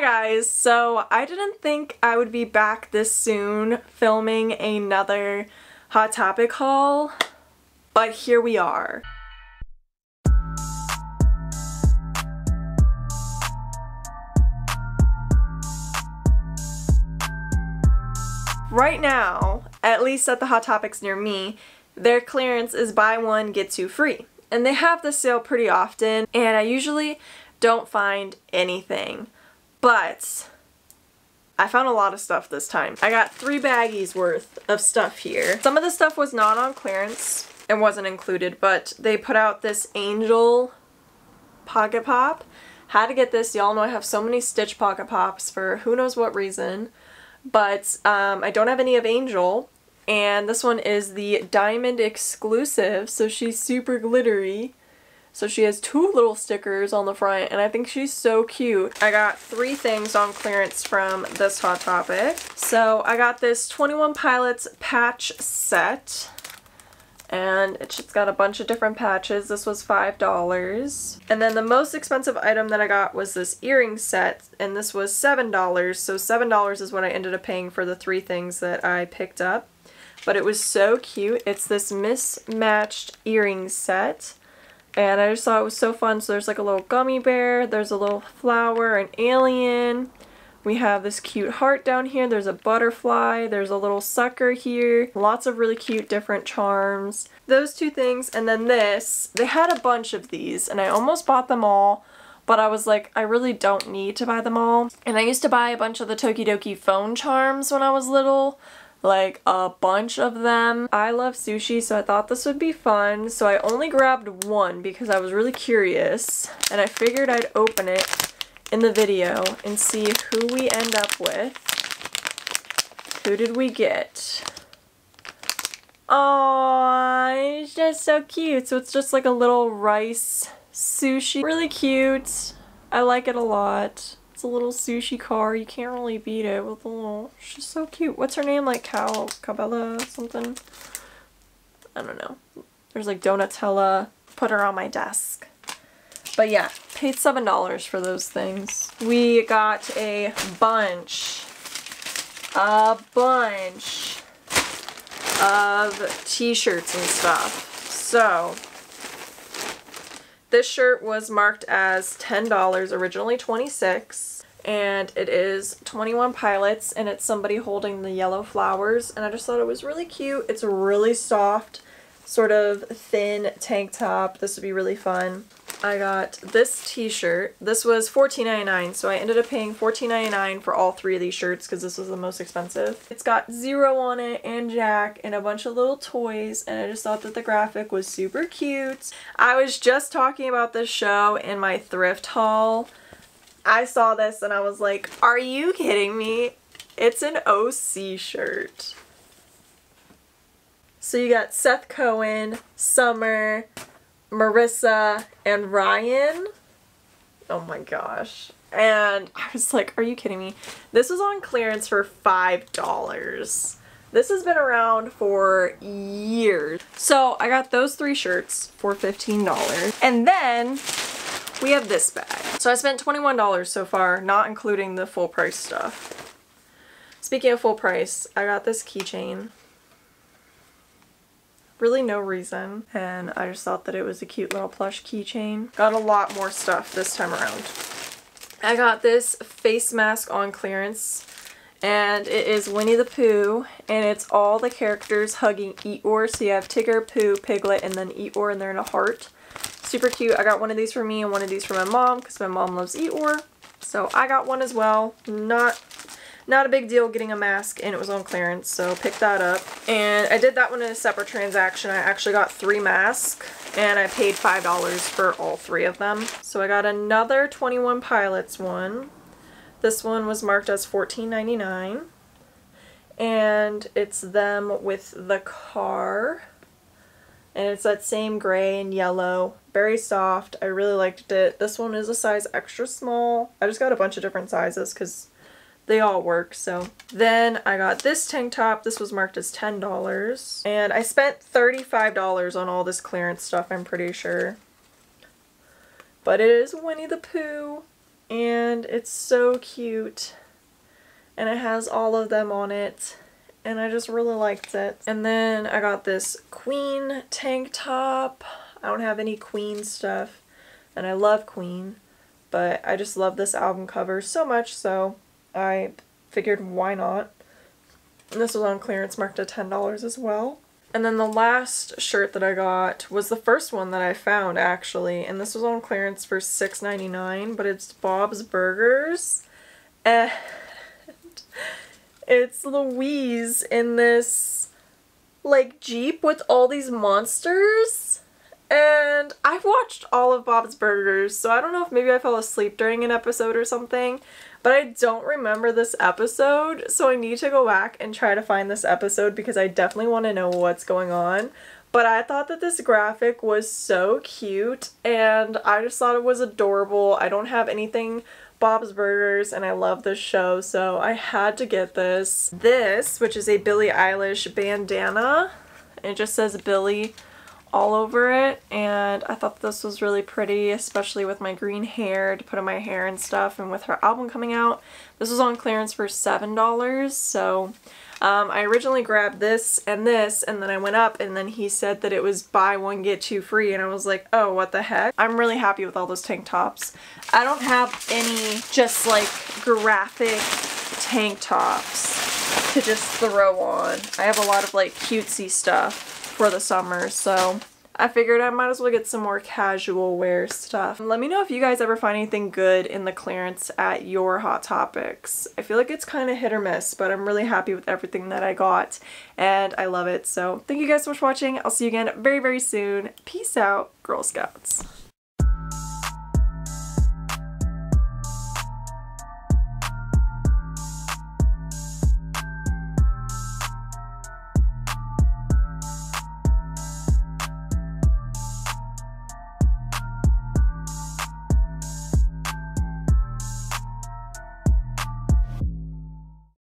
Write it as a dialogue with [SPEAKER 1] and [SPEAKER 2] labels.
[SPEAKER 1] Hi guys, so I didn't think I would be back this soon filming another Hot Topic haul, but here we are. Right now, at least at the Hot Topics near me, their clearance is buy one, get two free. And they have this sale pretty often, and I usually don't find anything. But I found a lot of stuff this time. I got three baggies worth of stuff here. Some of the stuff was not on clearance and wasn't included, but they put out this Angel Pocket Pop. Had to get this. Y'all know I have so many Stitch Pocket Pops for who knows what reason. But um, I don't have any of Angel. And this one is the Diamond exclusive, so she's super glittery. So she has two little stickers on the front and I think she's so cute. I got three things on clearance from this Hot Topic. So I got this 21 Pilots patch set and it's got a bunch of different patches. This was $5. And then the most expensive item that I got was this earring set and this was $7. So $7 is what I ended up paying for the three things that I picked up. But it was so cute. It's this mismatched earring set. And I just thought it was so fun. So there's like a little gummy bear, there's a little flower, an alien. We have this cute heart down here. There's a butterfly. There's a little sucker here. Lots of really cute different charms. Those two things and then this. They had a bunch of these and I almost bought them all but I was like, I really don't need to buy them all. And I used to buy a bunch of the Tokidoki phone charms when I was little, like a bunch of them. I love sushi so I thought this would be fun so I only grabbed one because I was really curious and I figured I'd open it in the video and see who we end up with. Who did we get? Oh, it's just so cute. So it's just like a little rice sushi. Really cute. I like it a lot. It's a little sushi car. You can't really beat it with a little... She's so cute. What's her name? Like Cal... Cabela something? I don't know. There's like Donatella. Put her on my desk. But yeah, paid $7 for those things. We got a bunch, a bunch of t-shirts and stuff. So, this shirt was marked as $10, originally 26 and it is 21 Pilots and it's somebody holding the yellow flowers and I just thought it was really cute. It's a really soft, sort of thin tank top. This would be really fun. I got this t-shirt. This was $14.99, so I ended up paying $14.99 for all three of these shirts because this was the most expensive. It's got Zero on it and Jack and a bunch of little toys, and I just thought that the graphic was super cute. I was just talking about this show in my thrift haul. I saw this and I was like, are you kidding me? It's an OC shirt. So you got Seth Cohen, Summer, Marissa, and Ryan. Oh my gosh. And I was like, are you kidding me? This was on clearance for $5. This has been around for years. So I got those three shirts for $15. And then we have this bag. So I spent $21 so far, not including the full price stuff. Speaking of full price, I got this keychain really no reason and I just thought that it was a cute little plush keychain. Got a lot more stuff this time around. I got this face mask on clearance and it is Winnie the Pooh and it's all the characters hugging Eeyore so you have Tigger, Pooh, Piglet, and then Eeyore and they're in a heart. Super cute. I got one of these for me and one of these for my mom because my mom loves Eeyore. So I got one as well. Not not a big deal getting a mask and it was on clearance, so pick that up. And I did that one in a separate transaction. I actually got three masks and I paid $5 for all three of them. So I got another 21 Pilots one. This one was marked as $14.99 and it's them with the car and it's that same gray and yellow very soft I really liked it this one is a size extra small I just got a bunch of different sizes because they all work. So then I got this tank top. This was marked as $10 and I spent $35 on all this clearance stuff I'm pretty sure. But it is Winnie the Pooh and it's so cute. And it has all of them on it. And I just really liked it. And then I got this Queen tank top. I don't have any Queen stuff. And I love Queen but I just love this album cover so much so I figured why not. This was on clearance marked at $10 as well. And then the last shirt that I got was the first one that I found actually and this was on clearance for $6.99 but it's Bob's Burgers and it's Louise in this like Jeep with all these monsters and I've watched all of Bob's Burgers so I don't know if maybe I fell asleep during an episode or something but I don't remember this episode, so I need to go back and try to find this episode because I definitely want to know what's going on. But I thought that this graphic was so cute and I just thought it was adorable. I don't have anything Bob's Burgers and I love this show so I had to get this. This, which is a Billie Eilish bandana, it just says Billie all over it and I thought this was really pretty especially with my green hair to put in my hair and stuff and with her album coming out. This was on clearance for $7 so um, I originally grabbed this and this and then I went up and then he said that it was buy one get two free and I was like oh what the heck. I'm really happy with all those tank tops. I don't have any just like graphic tank tops to just throw on. I have a lot of like cutesy stuff for the summer, so I figured I might as well get some more casual wear stuff. Let me know if you guys ever find anything good in the clearance at your Hot Topics. I feel like it's kind of hit or miss, but I'm really happy with everything that I got, and I love it. So thank you guys so much for watching. I'll see you again very, very soon. Peace out, Girl Scouts.